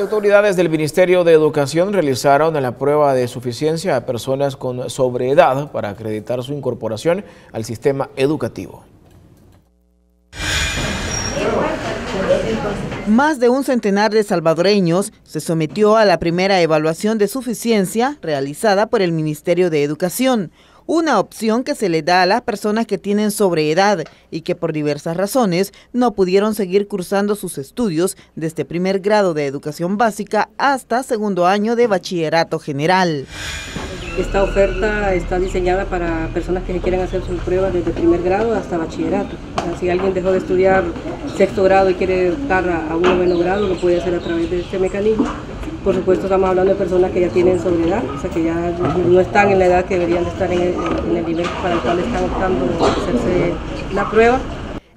Autoridades del Ministerio de Educación realizaron la prueba de suficiencia a personas con sobreedad para acreditar su incorporación al sistema educativo. Más de un centenar de salvadoreños se sometió a la primera evaluación de suficiencia realizada por el Ministerio de Educación, una opción que se le da a las personas que tienen sobreedad y que por diversas razones no pudieron seguir cursando sus estudios desde primer grado de educación básica hasta segundo año de bachillerato general. Esta oferta está diseñada para personas que quieren hacer sus pruebas desde primer grado hasta bachillerato. si alguien dejó de estudiar sexto grado y quiere optar a un noveno grado, lo puede hacer a través de este mecanismo. Por supuesto estamos hablando de personas que ya tienen sobriedad, o sea que ya no están en la edad que deberían de estar en el, nivel para el cual están optando hacerse la prueba.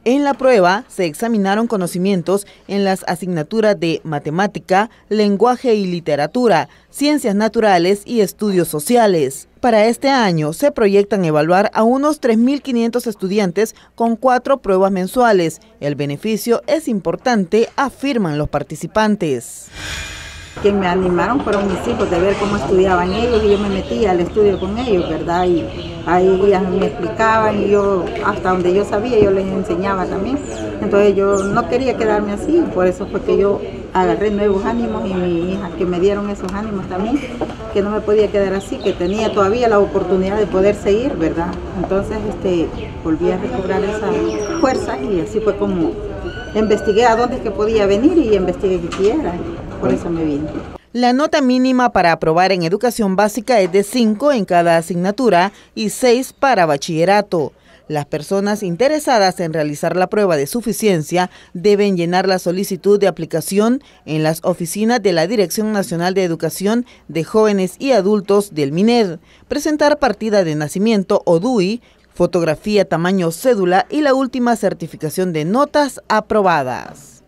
En la prueba se examinaron conocimientos en las asignaturas de matemática, lenguaje y literatura, ciencias naturales y estudios sociales. Para este año se proyectan evaluar a unos 3.500 estudiantes con cuatro pruebas mensuales. El beneficio es importante, afirman los participantes que me animaron fueron mis hijos de ver cómo estudiaban ellos y yo me metía al estudio con ellos, ¿verdad? Y ahí me explicaban y yo, hasta donde yo sabía, yo les enseñaba también. Entonces yo no quería quedarme así, por eso fue que yo agarré nuevos ánimos y mi hija que me dieron esos ánimos también, que no me podía quedar así, que tenía todavía la oportunidad de poder seguir, ¿verdad? Entonces este, volví a recobrar esa fuerza y así fue como investigué a dónde es que podía venir y investigué que quiera por eso me vine. La nota mínima para aprobar en educación básica es de 5 en cada asignatura y 6 para bachillerato. Las personas interesadas en realizar la prueba de suficiencia deben llenar la solicitud de aplicación en las oficinas de la Dirección Nacional de Educación de Jóvenes y Adultos del MINED, presentar partida de nacimiento o DUI, fotografía tamaño cédula y la última certificación de notas aprobadas.